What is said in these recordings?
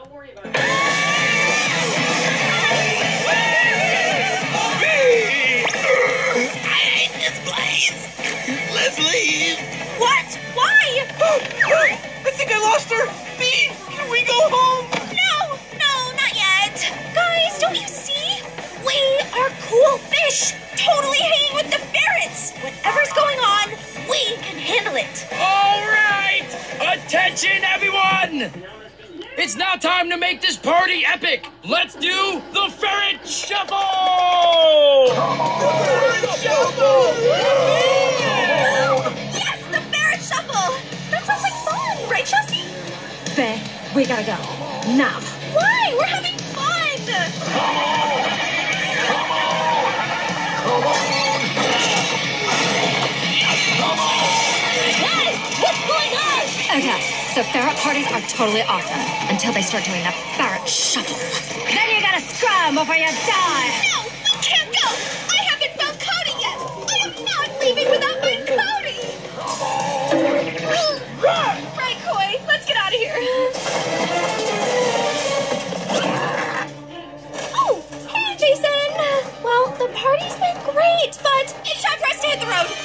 Don't worry about it. I hate this place. Let's leave. What? Why? I think I lost her. Can we go home? No, no, not yet. Guys, don't you see? We are cool fish, totally hanging with the ferrets. Whatever's going on, we can handle it. All right! Attention, everyone! It's now time to make this party epic. Let's do the ferret shuffle! Yes, the ferret shuffle. That sounds like fun, right, Chelsea? Faye, we gotta go. Now. Why? We're having fun. So ferret parties are totally awesome until they start doing the ferret shuffle. Then you gotta scrum before you die. No, we can't go. I haven't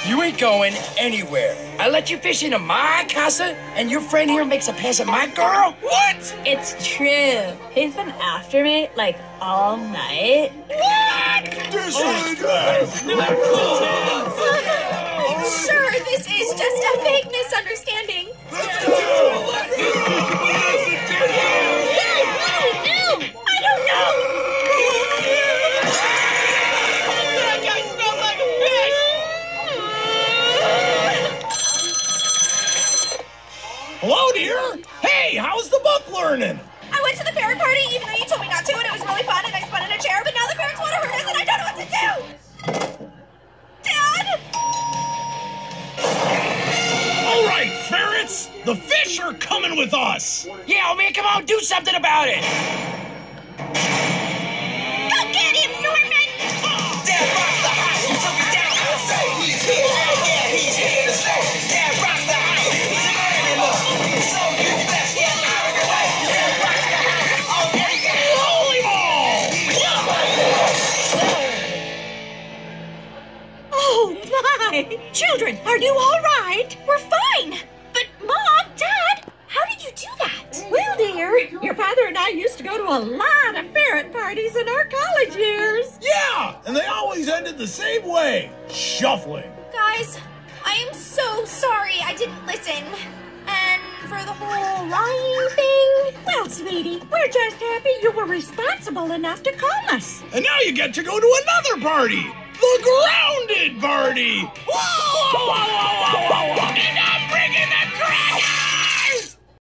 You ain't going anywhere. I let you fish into my casa, and your friend here makes a pass at my girl? What? It's true. He's been after me like all night. Sure, Hello, dear. Hey, how's the book learning? I went to the ferret party even though you told me not to, and it was really fun, and I spun in a chair, but now the ferrets want to hurt us, and I don't know what to do. Dad? All right, ferrets. The fish are coming with us. Yeah, oh man, come on, do something about it. Oh, my! Children, are you all right? We're fine! But, Mom, Dad, how did you do that? Well, dear, your father and I used to go to a lot of ferret parties in our college years. Yeah, and they always ended the same way shuffling. Guys, I am so sorry I didn't listen. And for the whole lying thing, Well, sweetie, we're just happy you were responsible enough to call us. And now you get to go to another party the grounded birdie! Whoa! whoa, whoa, whoa